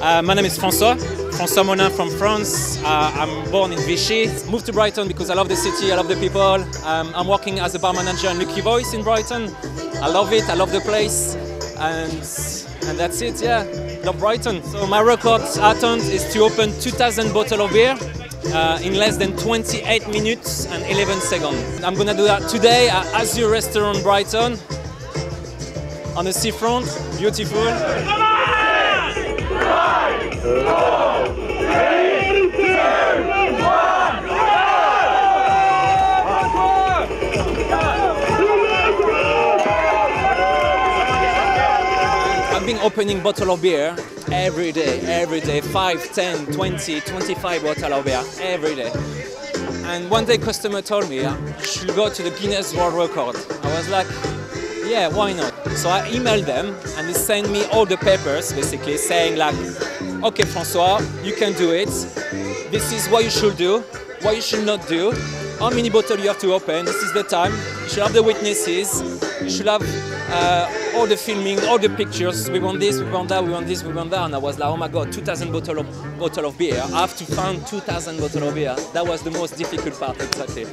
Uh, my name is François, François Monin from France. Uh, I'm born in Vichy. Moved to Brighton because I love the city, I love the people. Um, I'm working as a bar manager in Lucky Voice in Brighton. I love it, I love the place, and and that's it. Yeah, love Brighton. So my record attempt is to open 2,000 bottles of beer. Uh, in less than 28 minutes and 11 seconds. I'm gonna do that today at Azure Restaurant Brighton on the seafront. Beautiful. I've been opening bottle of beer every day, every day, 5, 10, 20, 25 bottle of beer every day. And one day customer told me I should go to the Guinness World Record. I was like, yeah, why not? So I emailed them and they sent me all the papers basically saying like, okay Francois, you can do it. This is what you should do, what you should not do, how many bottles you have to open, this is the time, you should have the witnesses, you should have uh, all the filming, all the pictures, we want this, we want that, we want this, we want that, and I was like, oh my god, 2,000 bottle of, bottle of beer, I have to find 2,000 bottle of beer, that was the most difficult part exactly.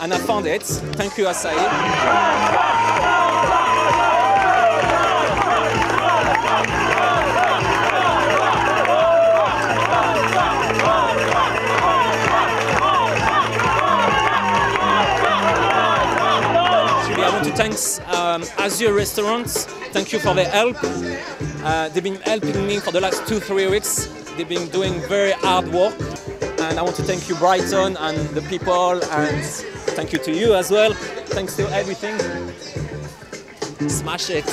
And I found it, thank you Asahi. Want to thank um, Azure Restaurants. Thank you for their help. Uh, they've been helping me for the last two, three weeks. They've been doing very hard work. And I want to thank you, Brighton, and the people, and thank you to you as well. Thanks to everything. Smash it.